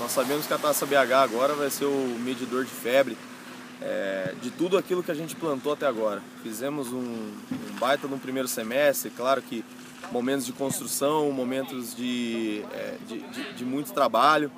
Nós sabemos que a Taça BH agora vai ser o medidor de febre é, de tudo aquilo que a gente plantou até agora. Fizemos um, um baita no primeiro semestre, claro que momentos de construção, momentos de, é, de, de, de, muito trabalho,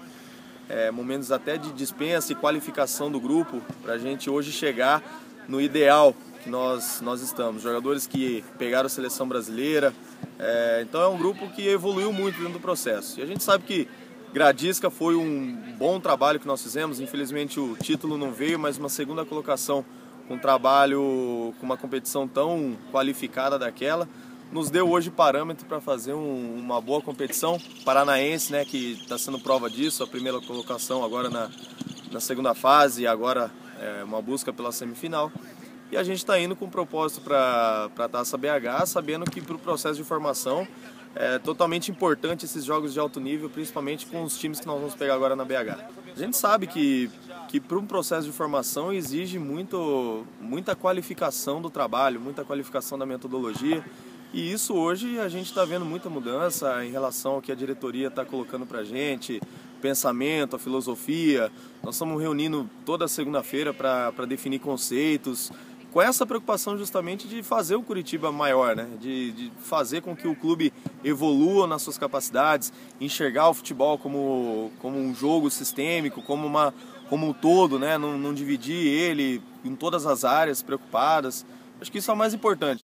é, momentos até de dispensa e qualificação do grupo para a gente hoje chegar no ideal que nós, nós estamos. Jogadores que pegaram a seleção brasileira, é, então é um grupo que evoluiu muito dentro do processo. E a gente sabe que Gradisca foi um bom trabalho que nós fizemos, infelizmente o título não veio, mas uma segunda colocação com um trabalho, com uma competição tão qualificada daquela, nos deu hoje parâmetro para fazer um, uma boa competição. Paranaense, né, que está sendo prova disso, a primeira colocação agora na, na segunda fase, e agora é, uma busca pela semifinal. E a gente está indo com propósito para a Taça BH, sabendo que para o processo de formação é totalmente importante esses jogos de alto nível, principalmente com os times que nós vamos pegar agora na BH. A gente sabe que, que para um processo de formação exige muito, muita qualificação do trabalho, muita qualificação da metodologia. E isso hoje a gente está vendo muita mudança em relação ao que a diretoria está colocando para a gente, pensamento, a filosofia. Nós estamos reunindo toda segunda-feira para definir conceitos, com essa preocupação justamente de fazer o Curitiba maior, né? de, de fazer com que o clube evolua nas suas capacidades, enxergar o futebol como, como um jogo sistêmico, como, uma, como um todo, né? não, não dividir ele em todas as áreas preocupadas. Acho que isso é o mais importante.